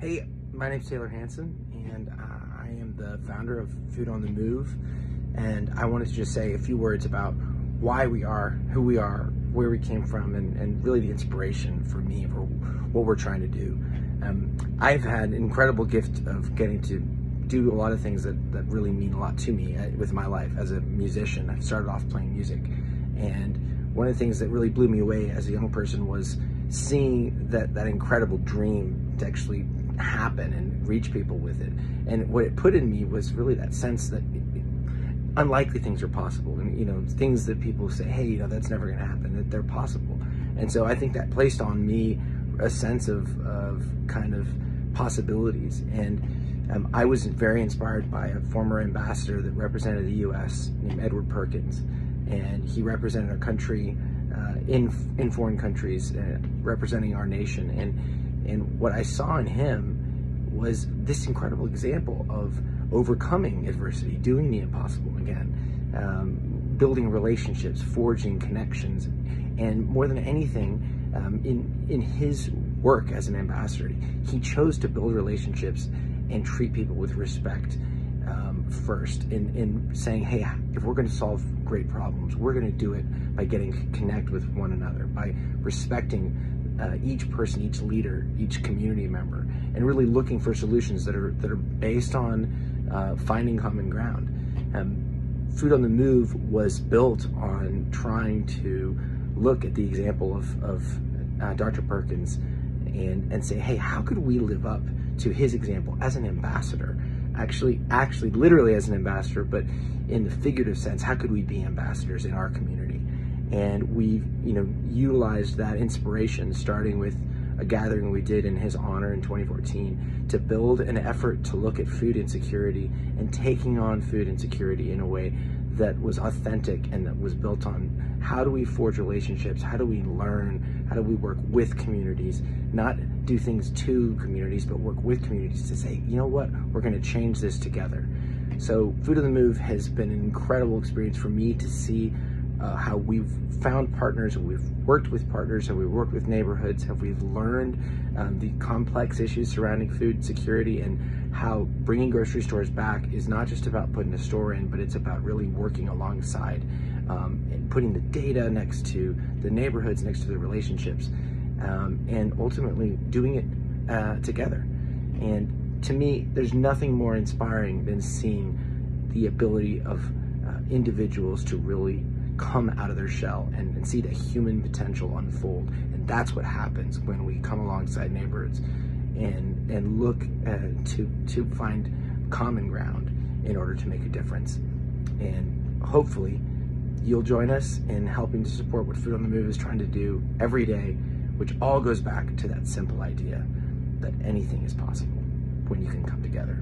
Hey, my name's Taylor Hanson, and uh, I am the founder of Food on the Move. And I wanted to just say a few words about why we are who we are, where we came from, and, and really the inspiration for me for what we're trying to do. Um, I've had an incredible gift of getting to do a lot of things that, that really mean a lot to me uh, with my life as a musician. I started off playing music, and one of the things that really blew me away as a young person was seeing that that incredible dream to actually happen and reach people with it. And what it put in me was really that sense that unlikely things are possible. And, you know, things that people say, hey, you know, that's never going to happen, that they're possible. And so I think that placed on me a sense of, of kind of possibilities. And um, I was very inspired by a former ambassador that represented the U.S. named Edward Perkins. And he represented our country uh, in, in foreign countries, uh, representing our nation. And and what I saw in him was this incredible example of overcoming adversity, doing the impossible again, um, building relationships, forging connections, and more than anything, um, in in his work as an ambassador, he chose to build relationships and treat people with respect um, first. In in saying, hey, if we're going to solve great problems, we're going to do it by getting connect with one another, by respecting uh, each person, each leader, each community member, and really looking for solutions that are that are based on uh, finding common ground. Um, Food on the Move was built on trying to look at the example of, of uh, Dr. Perkins and and say, hey, how could we live up to his example as an ambassador? Actually, actually, literally as an ambassador, but in the figurative sense, how could we be ambassadors in our community? And we've you know utilized that inspiration starting with a gathering we did in his honor in 2014 to build an effort to look at food insecurity and taking on food insecurity in a way that was authentic and that was built on how do we forge relationships how do we learn how do we work with communities not do things to communities but work with communities to say you know what? We're going to change this together. So food on the move has been an incredible experience for me to see uh, how we've found partners, we've worked with partners, how we've worked with neighborhoods, how we've learned um, the complex issues surrounding food security, and how bringing grocery stores back is not just about putting a store in, but it's about really working alongside um, and putting the data next to the neighborhoods, next to the relationships, um, and ultimately doing it uh, together. And to me, there's nothing more inspiring than seeing the ability of uh, individuals to really come out of their shell and, and see the human potential unfold. And that's what happens when we come alongside neighborhoods and and look uh, to to find common ground in order to make a difference. And hopefully, you'll join us in helping to support what Food on the Move is trying to do every day, which all goes back to that simple idea that anything is possible when you can come together.